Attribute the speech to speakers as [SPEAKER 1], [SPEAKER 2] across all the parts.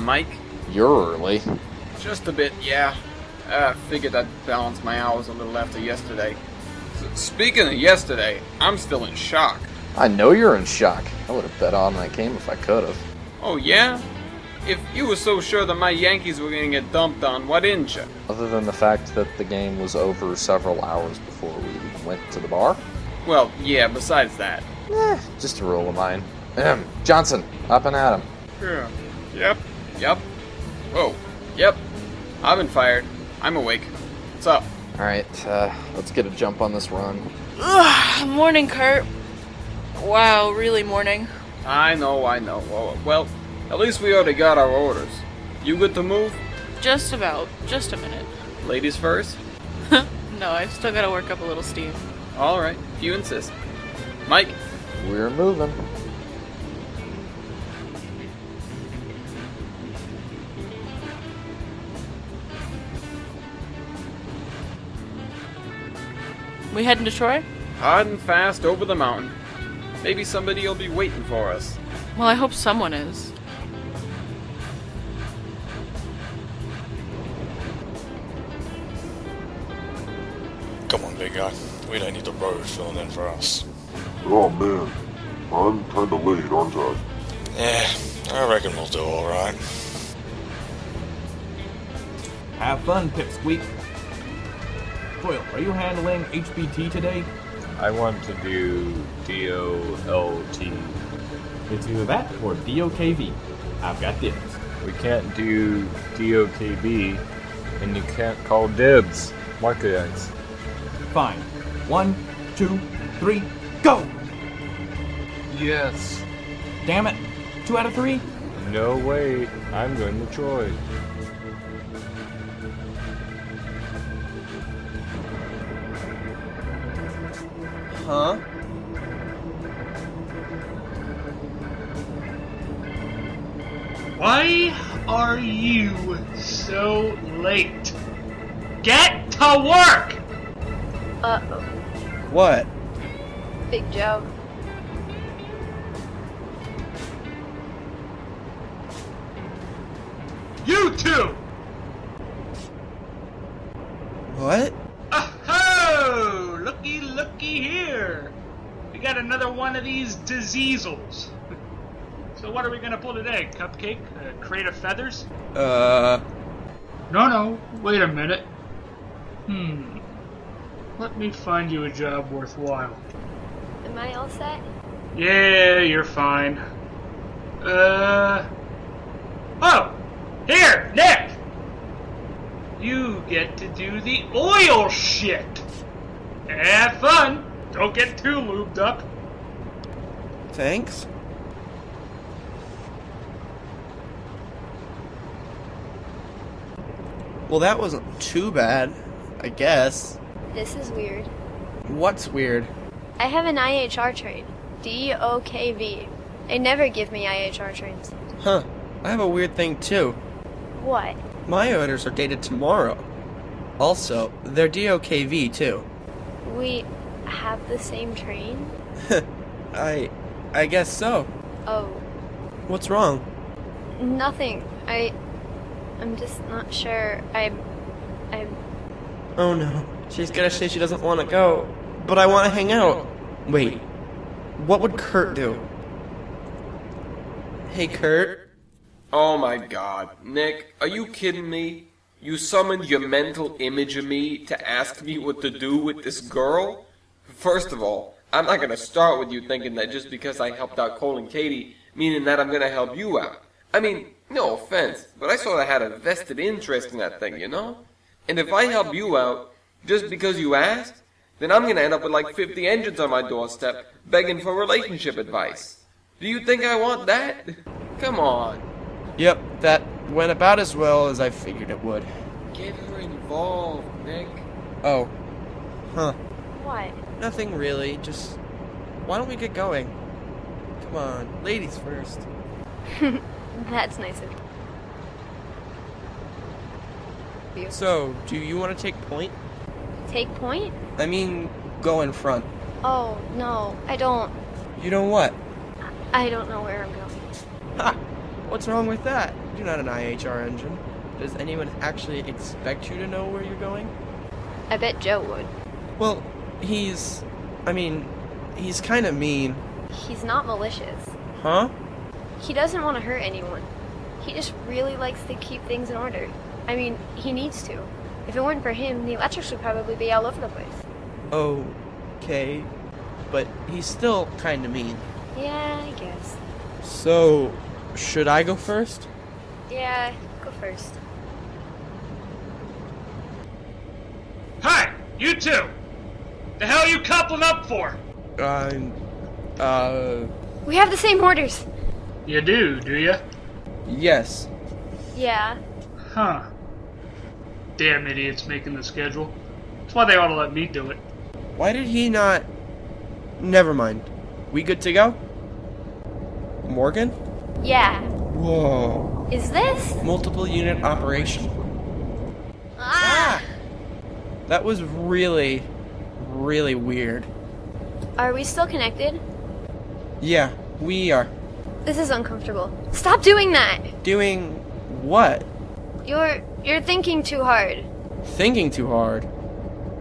[SPEAKER 1] Morning, Mike.
[SPEAKER 2] You're early.
[SPEAKER 1] Just a bit, yeah. I figured I'd balance my hours a little after yesterday. Speaking of yesterday, I'm still in shock.
[SPEAKER 2] I know you're in shock. I would have bet on that game if I could have.
[SPEAKER 1] Oh, yeah? If you were so sure that my Yankees were gonna get dumped on, why didn't you?
[SPEAKER 2] Other than the fact that the game was over several hours before we even went to the bar.
[SPEAKER 1] Well, yeah, besides that.
[SPEAKER 2] Eh, just a rule of mine. Ahem. Johnson, up and at him.
[SPEAKER 1] Yeah. Yep. Yep. Whoa. Yep. I've been fired. I'm awake. What's up?
[SPEAKER 2] Alright, uh, let's get a jump on this run.
[SPEAKER 3] Ugh, morning, Kurt. Wow, really morning.
[SPEAKER 1] I know, I know. Well, well, at least we already got our orders. You good to move?
[SPEAKER 3] Just about. Just a minute.
[SPEAKER 1] Ladies first?
[SPEAKER 3] No, I've still got to work up a little steam.
[SPEAKER 1] Alright, if you insist. Mike,
[SPEAKER 2] We're moving.
[SPEAKER 3] We heading to Troy?
[SPEAKER 1] hard and fast over the mountain. Maybe somebody will be waiting for us.
[SPEAKER 3] Well, I hope someone is.
[SPEAKER 4] Come on, big guy. We don't need the road filling in for us.
[SPEAKER 5] Oh man, I'm kinda late, aren't I?
[SPEAKER 4] Yeah, I reckon we'll do alright.
[SPEAKER 6] Have fun, Pipsqueak. Doyle, are you handling HBT today?
[SPEAKER 7] I want to do DOLT.
[SPEAKER 6] It's either that or DOKV. I've got dibs.
[SPEAKER 7] We can't do DOKV, and you can't call dibs. Mark the ice.
[SPEAKER 6] Fine. One, two, three, go!
[SPEAKER 7] Yes.
[SPEAKER 6] Damn it. Two out of three?
[SPEAKER 7] No, way. I'm going to Troy.
[SPEAKER 8] Huh?
[SPEAKER 9] Why are you so late? Get to work!
[SPEAKER 10] Uh-oh.
[SPEAKER 8] What?
[SPEAKER 10] Big Joe.
[SPEAKER 9] Looky, looky here. We got another one of these diseasels. So what are we gonna pull today? Cupcake? A crate of feathers?
[SPEAKER 8] Uh,
[SPEAKER 9] No, no. Wait a minute. Hmm. Let me find you a job worthwhile.
[SPEAKER 10] Am I all set?
[SPEAKER 9] Yeah, you're fine. Uh. Oh! Here, Nick! You get to do the oil shit! Have fun! Don't get too lubed up.
[SPEAKER 8] thanks. Well, that wasn't too bad, I guess.
[SPEAKER 10] This is weird.
[SPEAKER 8] What's weird?
[SPEAKER 10] I have an IHR train. D-O-K-V. They never give me IHR trains.
[SPEAKER 8] Huh. I have a weird thing too.
[SPEAKER 10] What?
[SPEAKER 8] My orders are dated tomorrow. Also, they're DOKV too.
[SPEAKER 10] We have the same train?
[SPEAKER 8] I. I guess so.
[SPEAKER 10] Oh,
[SPEAKER 8] What's wrong?
[SPEAKER 10] nothing. I. I'm just not sure. I'm. I'm.
[SPEAKER 8] Oh no. She's gonna say she doesn't want to go. But I want to hang out. Wait. What would Kurt do? Hey, Kurt.
[SPEAKER 1] Oh my god. Nick, are you kidding me? You summoned your mental image of me to ask me what to do with this girl? First of all, I'm not gonna start with you thinking that just because I helped out Cole and Katie, meaning that I'm gonna help you out. I mean, no offense, but I sorta had a vested interest in that thing, you know? And if I help you out, just because you asked, then I'm gonna end up with like 50 engines on my doorstep begging for relationship advice. Do you think I want that? Come on.
[SPEAKER 8] Yep, that went about as well as I figured it would.
[SPEAKER 1] Get her involved, Nick.
[SPEAKER 8] Oh. Huh.
[SPEAKER 10] What?
[SPEAKER 8] Nothing really, just. Why don't we get going? Come on, ladies first.
[SPEAKER 10] That's nice of you.
[SPEAKER 8] So, do you want to take point?
[SPEAKER 10] Take point?
[SPEAKER 8] I mean, go in front.
[SPEAKER 10] Oh, no, I don't.
[SPEAKER 8] You know what?
[SPEAKER 10] I don't know where I'm going.
[SPEAKER 8] Ha! What's wrong with that? You're not an IHR engine. Does anyone actually expect you to know where you're going?
[SPEAKER 10] I bet Joe would.
[SPEAKER 8] Well, he's. I mean, he's kind of mean.
[SPEAKER 10] He's not malicious.
[SPEAKER 8] Huh?
[SPEAKER 10] He doesn't want to hurt anyone. He just really likes to keep things in order. I mean, he needs to. If it weren't for him, the electrics would probably be all over the place.
[SPEAKER 8] Okay. But he's still kind of mean.
[SPEAKER 10] Yeah, I guess.
[SPEAKER 8] So, should I go first?
[SPEAKER 10] Yeah, go first.
[SPEAKER 9] Hi, you two. The hell you coupling up for?
[SPEAKER 8] I'm. Uh.
[SPEAKER 10] We have the same orders.
[SPEAKER 9] You do, do you?
[SPEAKER 8] Yes.
[SPEAKER 10] Yeah.
[SPEAKER 9] Huh. Damn idiots making the schedule. That's why they ought to let me do it.
[SPEAKER 8] Why did he not. Never mind. We good to go? Morgan?
[SPEAKER 10] Yeah.
[SPEAKER 8] Whoa.
[SPEAKER 10] Is this?
[SPEAKER 8] Multiple unit operation.
[SPEAKER 10] Ah!
[SPEAKER 8] That was really, really weird.
[SPEAKER 10] Are we still connected?
[SPEAKER 8] Yeah, we are.
[SPEAKER 10] This is uncomfortable. Stop doing that!
[SPEAKER 8] Doing what?
[SPEAKER 10] You're you're thinking too hard.
[SPEAKER 8] Thinking too hard.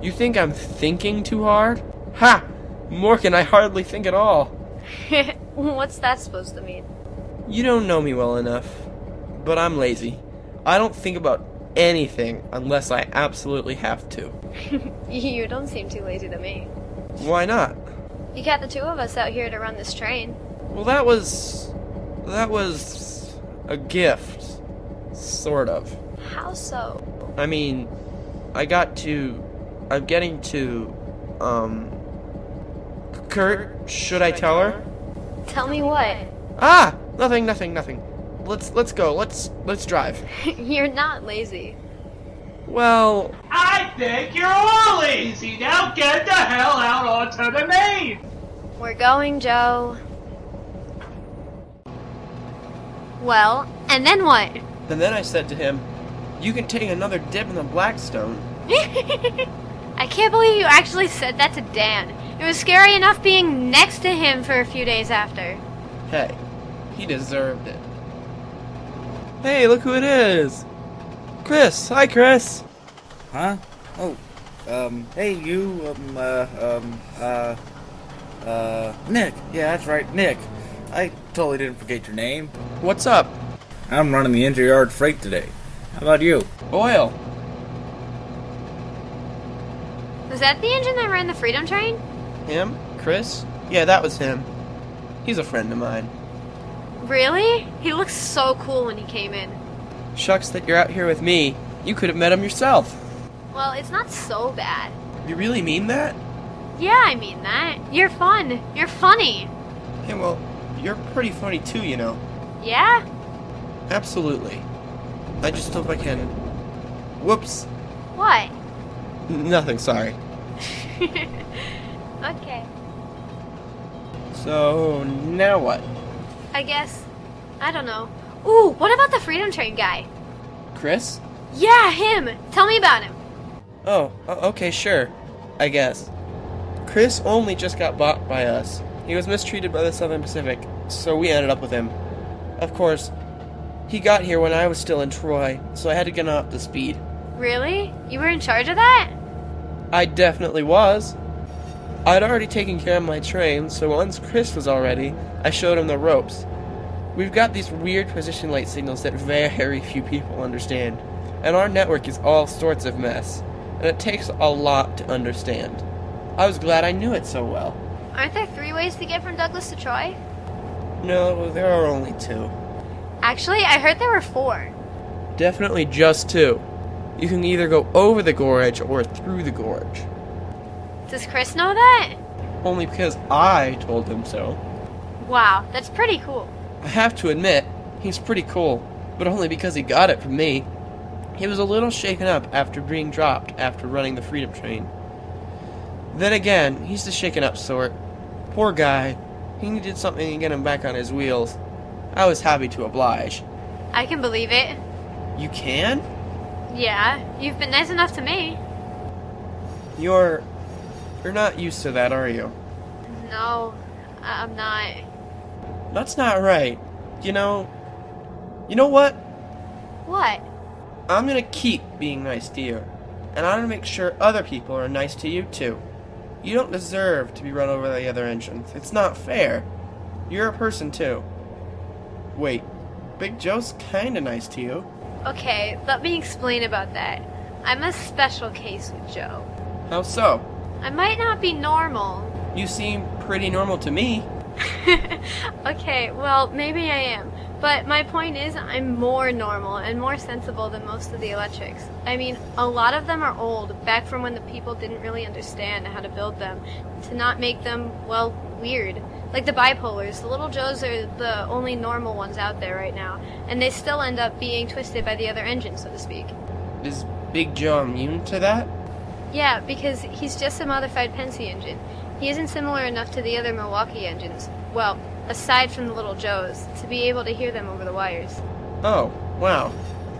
[SPEAKER 8] You think I'm thinking too hard? Ha! Morgan, I hardly think at all.
[SPEAKER 10] What's that supposed to mean?
[SPEAKER 8] You don't know me well enough. But I'm lazy. I don't think about anything unless I absolutely have to.
[SPEAKER 10] you don't seem too lazy to me.
[SPEAKER 8] Why not?
[SPEAKER 10] You got the two of us out here to run this train.
[SPEAKER 8] Well, that was. That was. a gift. Sort of.
[SPEAKER 10] How so?
[SPEAKER 8] I mean, I got to. I'm getting to. Um. Kurt, should I tell her?
[SPEAKER 10] Tell me what?
[SPEAKER 8] Ah! Nothing, nothing, nothing. Let's let's go. Let's let's drive.
[SPEAKER 10] You're not lazy.
[SPEAKER 8] Well,
[SPEAKER 9] I think you're all lazy. Now get the hell out onto the main.
[SPEAKER 10] We're going, Joe. Well, and then what?
[SPEAKER 8] and then I said to him, "You can take another dip in the Blackstone."
[SPEAKER 10] I can't believe you actually said that to Dan. It was scary enough being next to him for a few days after.
[SPEAKER 8] Hey, he deserved it. Hey, look who it is! Chris. Hi, Chris.
[SPEAKER 11] Huh? Oh, um, hey, you, um, uh, um, uh, uh, Nick. Yeah, that's right, Nick. I totally didn't forget your name.
[SPEAKER 8] What's up?
[SPEAKER 11] I'm running the inter yard freight today. How about you?
[SPEAKER 8] Oil.
[SPEAKER 10] Was that the engine that ran the Freedom Train?
[SPEAKER 8] Him? Chris? Yeah, that was him. He's a friend of mine.
[SPEAKER 10] Really? He looks so cool when he came in.
[SPEAKER 8] Shucks that you're out here with me. You could have met him yourself.
[SPEAKER 10] Well, it's not so bad.
[SPEAKER 8] You really mean that?
[SPEAKER 10] Yeah, I mean that. You're fun. You're funny.
[SPEAKER 8] Yeah, well, you're pretty funny too, you know.
[SPEAKER 10] Yeah?
[SPEAKER 8] Absolutely. I just hope I can. Whoops.
[SPEAKER 10] What?
[SPEAKER 8] Nothing, sorry.
[SPEAKER 10] okay.
[SPEAKER 8] So, now what?
[SPEAKER 10] I guess. I don't know. Ooh, what about the Freedom Train guy?
[SPEAKER 8] Chris?
[SPEAKER 10] Yeah, him! Tell me about him.
[SPEAKER 8] Oh, okay, sure. I guess. Chris only just got bought by us. He was mistreated by the Southern Pacific, so we ended up with him. Of course, he got here when I was still in Troy, so I had to get him up to speed.
[SPEAKER 10] Really? You were in charge of that?
[SPEAKER 8] I definitely was. I'd already taken care of my train, so once Chris was all ready, I showed him the ropes. We've got these weird position light signals that very few people understand, and our network is all sorts of mess, and it takes a lot to understand. I was glad I knew it so well.
[SPEAKER 10] Aren't there three ways to get from Douglas to Troy?
[SPEAKER 8] No, there are only two.
[SPEAKER 10] Actually, I heard there were four.
[SPEAKER 8] Definitely just two. You can either go over the gorge or through the gorge.
[SPEAKER 10] Does Chris know that?
[SPEAKER 8] Only because I told him so.
[SPEAKER 10] Wow, that's pretty cool.
[SPEAKER 8] I have to admit, he's pretty cool, but only because he got it from me. He was a little shaken up after being dropped after running the Freedom Train. Then again, he's the shaken up sort. Poor guy. He needed something to get him back on his wheels. I was happy to oblige.
[SPEAKER 10] I can believe it.
[SPEAKER 8] You can?
[SPEAKER 10] Yeah, you've been nice enough to me.
[SPEAKER 8] You're. You're not used to that, are you?
[SPEAKER 10] No, I'm not.
[SPEAKER 8] That's not right. You know, You know what?
[SPEAKER 10] What?
[SPEAKER 8] I'm gonna keep being nice to you. And I'm gonna make sure other people are nice to you too. You don't deserve to be run over by the other engines. It's not fair. You're a person too. Wait, Big Joe's kinda nice to you.
[SPEAKER 10] Okay, let me explain about that. I'm a special case with Joe.
[SPEAKER 8] How so?
[SPEAKER 10] I might not be normal.
[SPEAKER 8] You seem pretty normal to me.
[SPEAKER 10] okay, well, maybe I am. But my point is, I'm more normal and more sensible than most of the electrics. I mean, a lot of them are old, back from when the people didn't really understand how to build them, to not make them, well, weird. Like the bipolars, the little Joes are the only normal ones out there right now, and they still end up being twisted by the other engine, so to speak.
[SPEAKER 8] Is Big Joe immune to that?
[SPEAKER 10] Yeah, because he's just a modified Pennsy engine. He isn't similar enough to the other Milwaukee engines. Well, aside from the little Joes, to be able to hear them over the wires.
[SPEAKER 8] Oh, wow.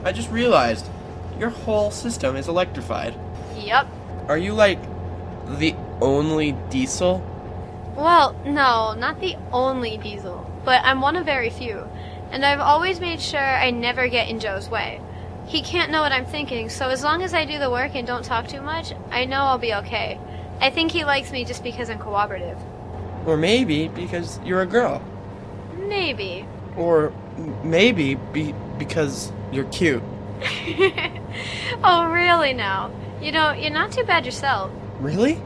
[SPEAKER 8] I just realized your whole system is electrified.
[SPEAKER 10] Yep.
[SPEAKER 8] Are you like the only diesel?
[SPEAKER 10] Well, no, not the only diesel, but I'm one of very few. And I've always made sure I never get in Joe's way. He can't know what I'm thinking, so as long as I do the work and don't talk too much, I know I'll be okay. I think he likes me just because I'm cooperative.
[SPEAKER 8] Or maybe because you're a girl.
[SPEAKER 10] Maybe.
[SPEAKER 8] Or maybe be- because you're cute.
[SPEAKER 10] oh, really now? You know, you're not too bad yourself.
[SPEAKER 8] Really?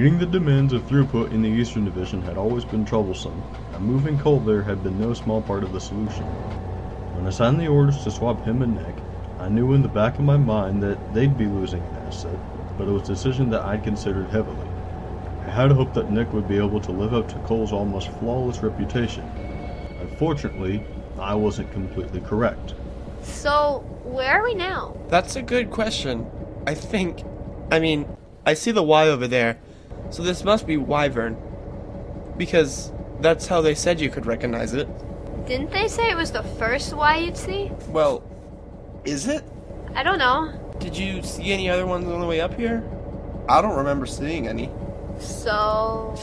[SPEAKER 12] Meeting the demands of throughput in the Eastern Division had always been troublesome, and moving coal there had been no small part of the solution. When I signed the orders to swap him and Nick, I knew in the back of my mind that they'd be losing an asset, but it was a decision that I'd considered heavily. I had hoped that Nick would be able to live up to Cole's almost flawless reputation. Unfortunately, I wasn't completely correct.
[SPEAKER 10] So, where are we now?
[SPEAKER 8] That's a good question. I think. I mean, I see the Y over there, so this must be Wyvern. Because that's how they said you could recognize it.
[SPEAKER 10] Didn't they say it was the first Y you'd see?
[SPEAKER 8] Well, is it?
[SPEAKER 10] I don't know.
[SPEAKER 8] Did you see any other ones on the way up here? I don't remember seeing any.
[SPEAKER 10] So.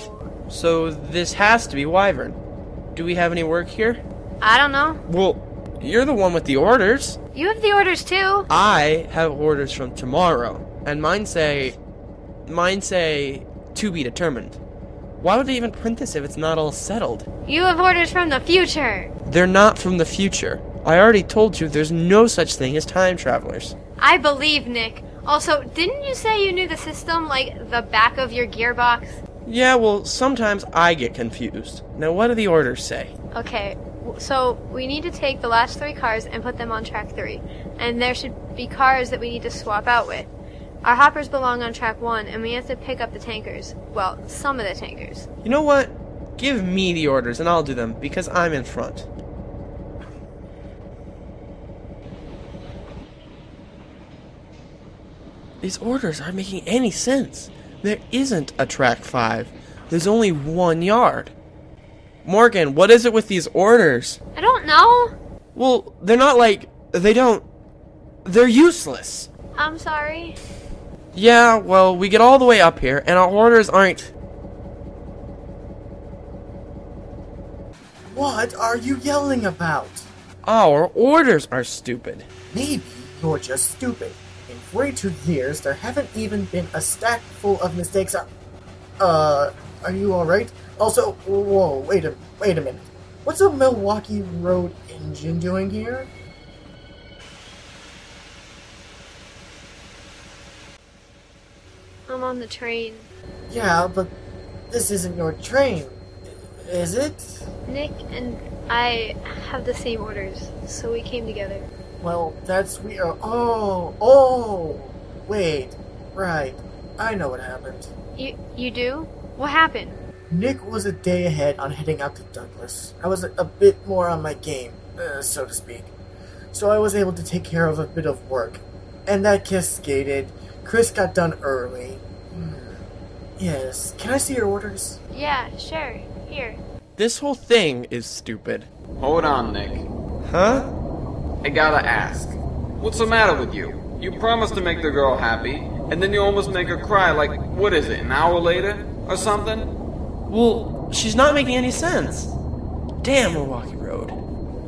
[SPEAKER 8] So this has to be Wyvern. Do we have any work here?
[SPEAKER 10] I don't know.
[SPEAKER 8] Well, you're the one with the orders.
[SPEAKER 10] You have the orders too.
[SPEAKER 8] I have orders from tomorrow, and mine say. Mine say to be determined. Why would they even print this if it's not all settled?
[SPEAKER 10] You have orders from the future.
[SPEAKER 8] They're not from the future. I already told you there's no such thing as time travelers.
[SPEAKER 10] I believe, Nick. Also, didn't you say you knew the system like the back of your gearbox?
[SPEAKER 8] Yeah, well, sometimes I get confused. Now, what do the orders say?
[SPEAKER 10] Okay, so we need to take the last three cars and put them on track three. And there should be cars that we need to swap out with. Our hoppers belong on track one, and we have to pick up the tankers. Well, some of the tankers.
[SPEAKER 8] You know what? Give me the orders and I'll do them because I'm in front. These orders aren't making any sense. There isn't a track 5. There's only one yard. Morgan, what is it with these orders?
[SPEAKER 10] I don't know.
[SPEAKER 8] Well, they're not like. They don't. They're useless.
[SPEAKER 10] I'm sorry.
[SPEAKER 8] Yeah, well, we get all the way up here, and our orders aren't.
[SPEAKER 13] What are you yelling about?
[SPEAKER 8] Our orders are stupid.
[SPEAKER 13] Maybe you're just stupid. In 42 years, there haven't even been a stack full of mistakes. Uh, uh are you alright? Also, whoa, wait a, wait a minute. What's a Milwaukee Road engine doing here?
[SPEAKER 10] I'm on the train.
[SPEAKER 13] Yeah, but this isn't your train, is it?
[SPEAKER 10] Nick and I have the same orders, so we came together.
[SPEAKER 13] Well, that's weird. Oh, oh, wait, right. I know what happened.
[SPEAKER 10] You you do? What happened?
[SPEAKER 13] Nick was a day ahead on heading out to Douglas. I was a, a bit more on my game, uh, so to speak. So I was able to take care of a bit of work. And that cascaded. Chris got done early. Yes. Can I see your orders?
[SPEAKER 10] Yeah, sure. Here.
[SPEAKER 8] This whole thing is stupid.
[SPEAKER 1] Hold on, Nick.
[SPEAKER 8] Huh?
[SPEAKER 1] I gotta ask. What's the matter with you? You promised to make the girl happy, and then you almost make her cry like, what is it, an hour later? Or something?
[SPEAKER 8] Well, she's not making any sense. Damn Milwaukee Road.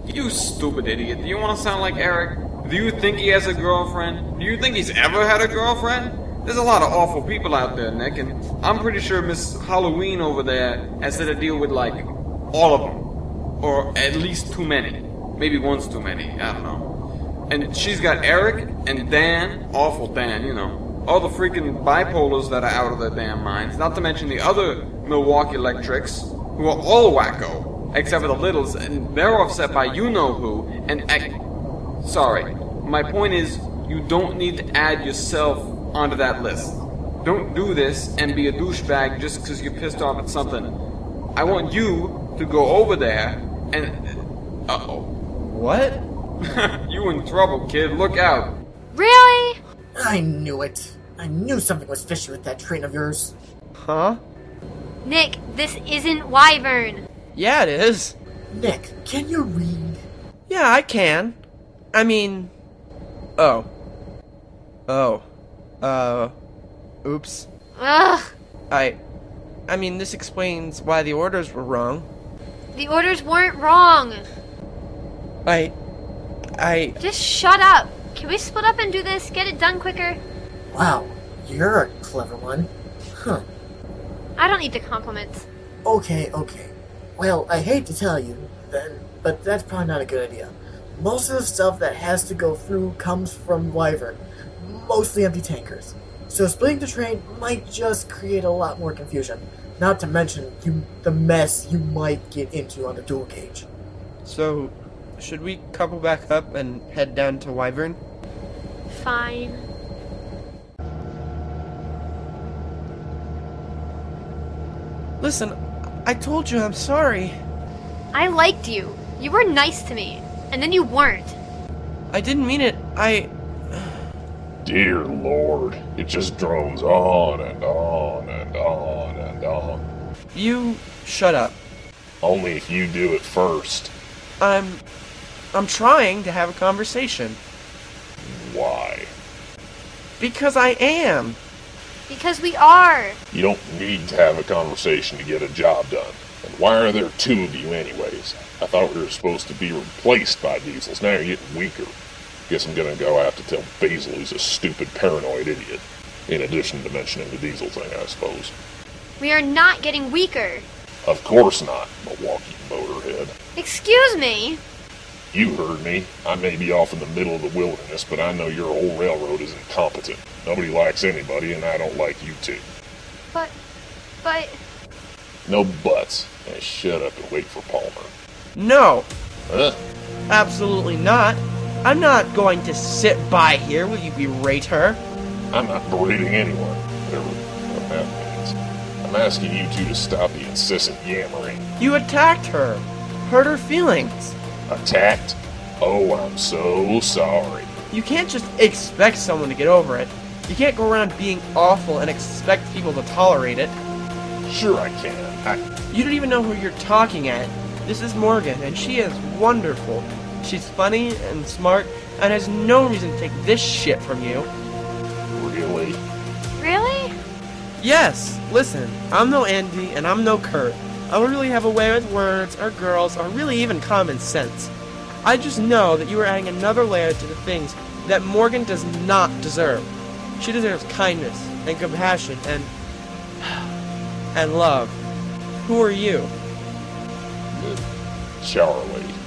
[SPEAKER 1] You stupid idiot. Do you want to sound like Eric? Do you think he has a girlfriend? Do you think he's ever had a girlfriend? There's a lot of awful people out there, Nick, and I'm pretty sure Miss Halloween over there has had to deal with, like, all of them. Or at least too many. Maybe once too many. I don't know. And she's got Eric and Dan, awful Dan, you know. All the freaking bipolars that are out of their damn minds. Not to mention the other Milwaukee Electrics, who are all wacko, except for the Littles, and they're offset by you know who, and. ec- Sorry. My point is, you don't need to add yourself onto that list. Don't do this and be a douchebag just because you're pissed off at something. I want you to go over there and. Uh oh.
[SPEAKER 8] What?
[SPEAKER 1] you in trouble, kid. Look out.
[SPEAKER 10] Really?
[SPEAKER 13] I knew it. I knew something was fishy with that train of yours.
[SPEAKER 8] Huh?
[SPEAKER 10] Nick, this isn't Wyvern.
[SPEAKER 8] Yeah, it is.
[SPEAKER 13] Nick, can you read?
[SPEAKER 8] Yeah, I can. I mean. Oh. Oh. Uh. Oops.
[SPEAKER 10] Ugh.
[SPEAKER 8] I. I mean, this explains why the orders were wrong.
[SPEAKER 10] The orders weren't wrong.
[SPEAKER 8] I. I.
[SPEAKER 10] Just shut up. Can we split up and do this? Get it done quicker?
[SPEAKER 13] Wow, you're a clever one. Huh.
[SPEAKER 10] I don't need the compliments.
[SPEAKER 13] Okay, okay. Well, I hate to tell you, then, but that's probably not a good idea. Most of the stuff that has to go through comes from Wyvern, mostly empty tankers. So splitting the train might just create a lot more confusion. Not to mention you, the mess you might get into on the dual cage.
[SPEAKER 8] So, should we couple back up and head down to Wyvern?
[SPEAKER 10] Fine.
[SPEAKER 8] Listen, I told you I'm sorry.
[SPEAKER 10] I liked you. You were nice to me. And then you weren't.
[SPEAKER 8] I didn't mean it. I.
[SPEAKER 5] Dear Lord, it just drones on and on and on and on.
[SPEAKER 8] You shut up.
[SPEAKER 5] Only if you do it first.
[SPEAKER 8] I'm. I'm trying to have a conversation.
[SPEAKER 5] Why?
[SPEAKER 8] Because I am.
[SPEAKER 10] Because we are.
[SPEAKER 5] You don't need to have a conversation to get a job done. And why are there two of you anyways? I thought we were supposed to be replaced by diesels. Now you're getting weaker. Guess I'm gonna go have to tell Basil he's a stupid paranoid idiot. In addition to mentioning the diesel thing, I suppose.
[SPEAKER 10] We are not getting weaker.
[SPEAKER 5] Of course not, Milwaukee Motorhead.
[SPEAKER 10] Excuse me.
[SPEAKER 5] You heard me. I may be off in the middle of the wilderness, but I know your whole railroad is incompetent. Nobody likes anybody, and I don't like you two.
[SPEAKER 10] But. But.
[SPEAKER 5] No buts. And shut up and wait for Palmer.
[SPEAKER 8] No,
[SPEAKER 5] Huh?
[SPEAKER 8] absolutely not. I'm not going to sit by here while you berate her.
[SPEAKER 5] I'm not berating anyone. Whatever what that means. I'm asking you two to stop the incessant yammering.
[SPEAKER 8] You attacked her, hurt her feelings.
[SPEAKER 5] Attacked? Oh, I'm so sorry.
[SPEAKER 8] You can't just expect someone to get over it. You can't go around being awful and expect people to tolerate it.
[SPEAKER 5] Sure I can. I,
[SPEAKER 8] You don't even know who you're talking at. This is Morgan, and she is wonderful. She's funny and smart, and has no reason to take this shit from you.
[SPEAKER 5] really?
[SPEAKER 10] Really?
[SPEAKER 8] Yes, listen, I'm no Andy, and I'm no Kurt. I don't really have a way with words, or girls, or really even common sense. I just know that you are adding another layer to the things that Morgan does not deserve. She deserves kindness, and compassion, and. and love. Who are you?
[SPEAKER 5] Charlie.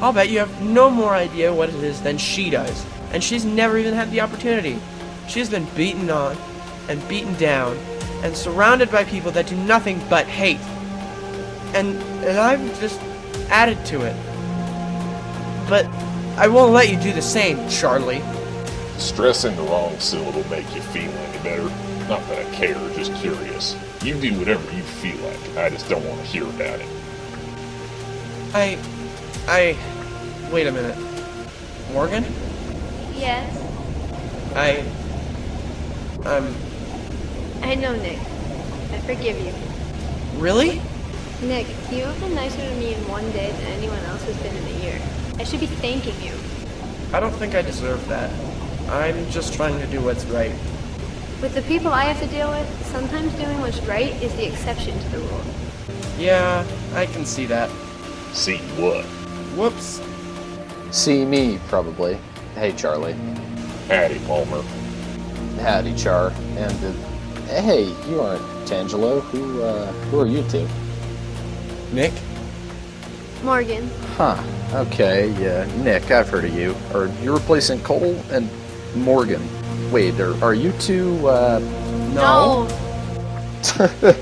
[SPEAKER 8] I'll bet you have no more idea what it is than she does, and she's never even had the opportunity. She's been beaten on, and beaten down, and surrounded by people that do nothing but hate. And, and I've just added to it. But I won't let you do the same, Charlie.
[SPEAKER 5] Stressing the wrong syllable make you feel any better? Not that I care, just curious. You do whatever you feel like. I just don't want to hear about it.
[SPEAKER 8] I. I. Wait a minute. Morgan?
[SPEAKER 10] Yes.
[SPEAKER 8] I. I'm.
[SPEAKER 10] I know, Nick. I forgive you.
[SPEAKER 8] Really?
[SPEAKER 10] Nick, you have been nicer to me in one day than anyone else has been in a year. I should be thanking you.
[SPEAKER 8] I don't think I deserve that. I'm just trying to do what's right.
[SPEAKER 10] With the people I have to deal with, sometimes doing what's right is the exception to the rule.
[SPEAKER 8] Yeah, I can see that.
[SPEAKER 5] See what?
[SPEAKER 8] Whoops.
[SPEAKER 2] See me, probably. Hey, Charlie.
[SPEAKER 5] Howdy, Palmer.
[SPEAKER 2] Howdy, Char. And, uh, hey, you aren't Tangelo. Who, uh, who are you two?
[SPEAKER 8] Nick?
[SPEAKER 10] Morgan.
[SPEAKER 2] Huh. Okay, yeah. Nick, I've heard of you. Are you replacing Cole and Morgan? Wait, are, are you two, uh...
[SPEAKER 10] No.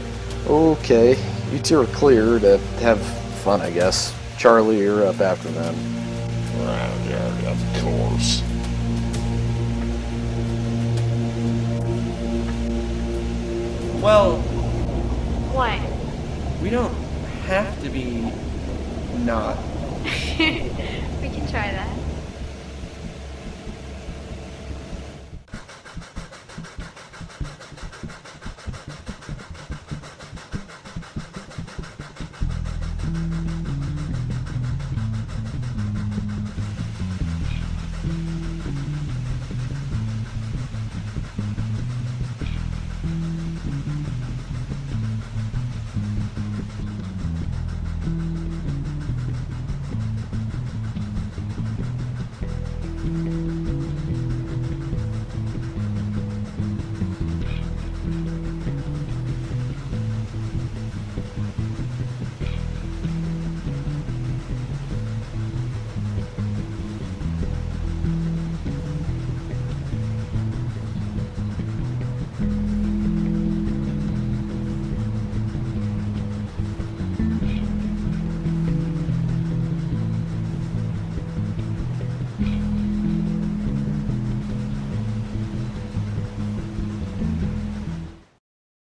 [SPEAKER 2] okay. You two are clear to have fun, I guess. Charlie, you're up after them.
[SPEAKER 5] Right, yeah, of course.
[SPEAKER 8] Well,
[SPEAKER 10] What?
[SPEAKER 8] we don't have to be not.
[SPEAKER 10] we can try that.